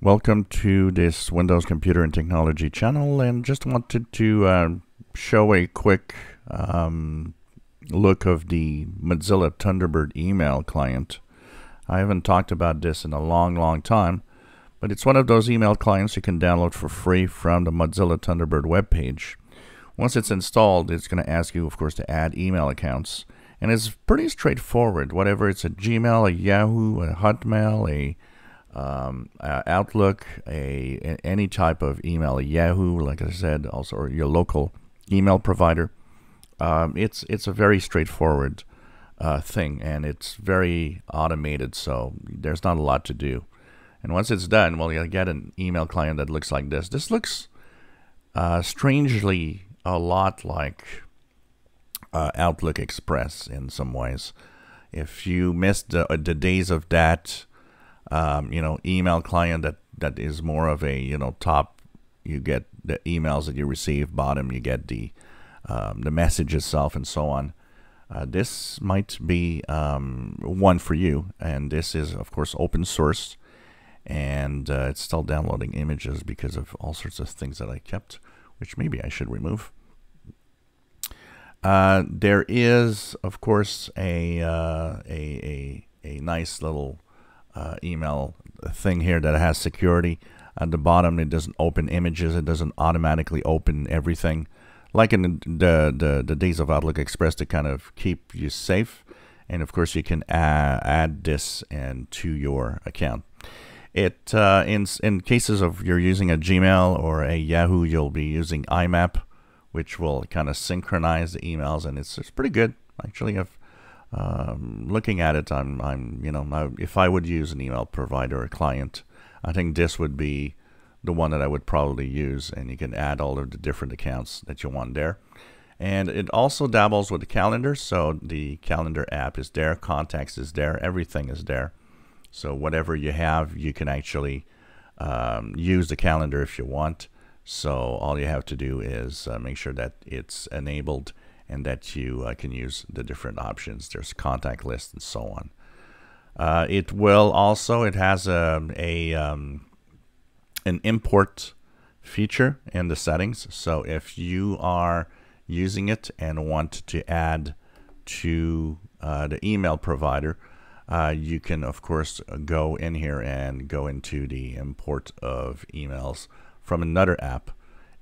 Welcome to this Windows Computer and Technology channel and just wanted to uh, show a quick um, look of the Mozilla Thunderbird email client. I haven't talked about this in a long, long time, but it's one of those email clients you can download for free from the Mozilla Thunderbird webpage. Once it's installed, it's going to ask you, of course, to add email accounts. And it's pretty straightforward, whatever it's a Gmail, a Yahoo, a Hotmail, a um, uh, Outlook, a, a, any type of email, Yahoo, like I said, also or your local email provider. Um, it's it's a very straightforward uh, thing, and it's very automated, so there's not a lot to do. And once it's done, well, you'll get an email client that looks like this. This looks uh, strangely a lot like uh, Outlook Express in some ways. If you missed the, the days of that um, you know, email client that that is more of a you know top. You get the emails that you receive. Bottom, you get the um, the message itself and so on. Uh, this might be um, one for you, and this is of course open source, and uh, it's still downloading images because of all sorts of things that I kept, which maybe I should remove. Uh, there is, of course, a, uh, a, a, a nice little uh, email thing here that has security. At the bottom, it doesn't open images. It doesn't automatically open everything, like in the the, the days of Outlook Express to kind of keep you safe. And of course, you can add, add this and to your account. It uh, in in cases of you're using a Gmail or a Yahoo, you'll be using IMAP, which will kind of synchronize the emails, and it's it's pretty good actually. I've um, looking at it, I'm, I'm, you know, if I would use an email provider or client, I think this would be the one that I would probably use, and you can add all of the different accounts that you want there. And it also dabbles with the calendar, so the calendar app is there, contacts is there, everything is there. So whatever you have, you can actually um, use the calendar if you want. So all you have to do is uh, make sure that it's enabled and that you uh, can use the different options. There's contact list and so on. Uh, it will also, it has a, a um, an import feature in the settings. So if you are using it and want to add to uh, the email provider, uh, you can of course go in here and go into the import of emails from another app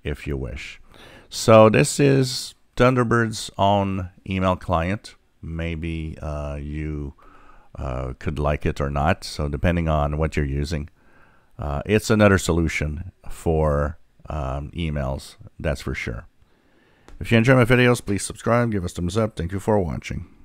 if you wish. So this is Thunderbird's own email client. Maybe uh, you uh, could like it or not. So depending on what you're using, uh, it's another solution for um, emails. That's for sure. If you enjoy my videos, please subscribe, give us a thumbs up. Thank you for watching.